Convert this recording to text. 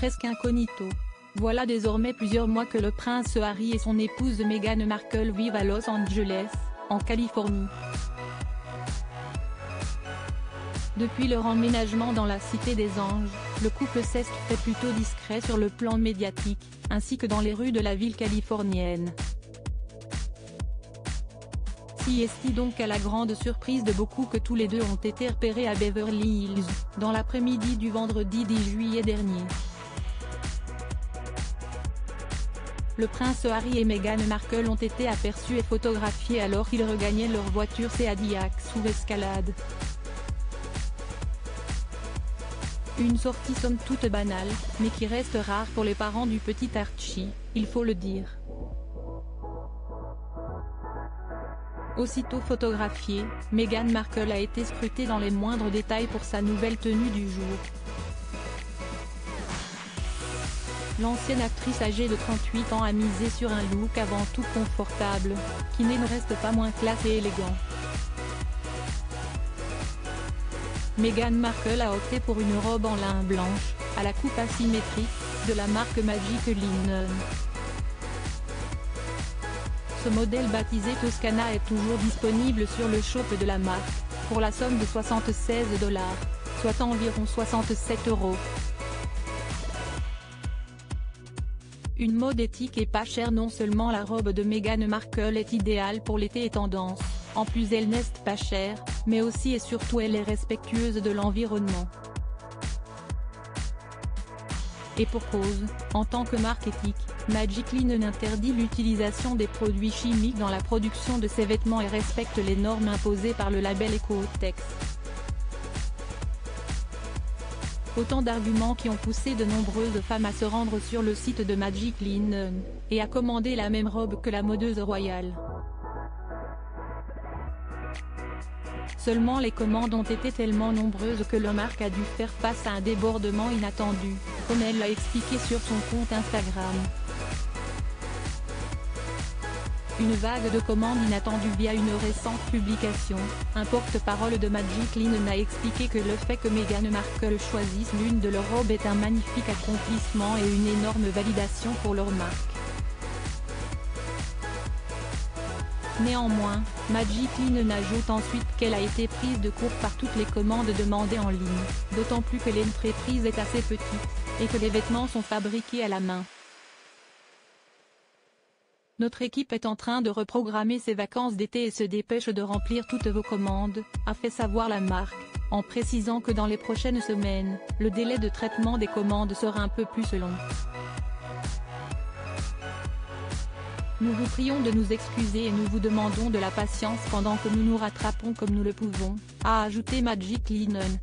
presque incognito. Voilà désormais plusieurs mois que le prince Harry et son épouse Meghan Markle vivent à Los Angeles, en Californie. Depuis leur emménagement dans la Cité des Anges, le couple s'est fait plutôt discret sur le plan médiatique, ainsi que dans les rues de la ville californienne. Si est donc à la grande surprise de beaucoup que tous les deux ont été repérés à Beverly Hills, dans l'après-midi du vendredi 10 juillet dernier. Le prince Harry et Meghan Markle ont été aperçus et photographiés alors qu'ils regagnaient leur voiture Seadiac sous escalade. Une sortie somme toute banale, mais qui reste rare pour les parents du petit Archie, il faut le dire. Aussitôt photographiée, Meghan Markle a été scrutée dans les moindres détails pour sa nouvelle tenue du jour. L'ancienne actrice âgée de 38 ans a misé sur un look avant tout confortable, qui ne reste pas moins classe et élégant. Meghan Markle a opté pour une robe en lin blanche, à la coupe asymétrique, de la marque Magic Linen. Ce modèle baptisé Toscana est toujours disponible sur le shop de la marque, pour la somme de 76 dollars, soit environ 67 euros. Une mode éthique et pas chère non seulement la robe de Meghan Markle est idéale pour l'été et tendance, en plus elle n'est pas chère, mais aussi et surtout elle est respectueuse de l'environnement. Et pour cause, en tant que marque éthique, Magic Linen interdit l'utilisation des produits chimiques dans la production de ses vêtements et respecte les normes imposées par le label Ecotex. Autant d'arguments qui ont poussé de nombreuses femmes à se rendre sur le site de Magic Linen, et à commander la même robe que la modeuse royale. Seulement les commandes ont été tellement nombreuses que le marque a dû faire face à un débordement inattendu, comme elle l'a expliqué sur son compte Instagram. Une vague de commandes inattendues via une récente publication, un porte-parole de Magic Linen a expliqué que le fait que Meghan Markle choisisse l'une de leurs robes est un magnifique accomplissement et une énorme validation pour leur marque. Néanmoins, Magic Linen ajoute ensuite qu'elle a été prise de court par toutes les commandes demandées en ligne, d'autant plus que l'entreprise est assez petite, et que les vêtements sont fabriqués à la main. Notre équipe est en train de reprogrammer ses vacances d'été et se dépêche de remplir toutes vos commandes, a fait savoir la marque, en précisant que dans les prochaines semaines, le délai de traitement des commandes sera un peu plus long. Nous vous prions de nous excuser et nous vous demandons de la patience pendant que nous nous rattrapons comme nous le pouvons, a ajouté Magic Linen.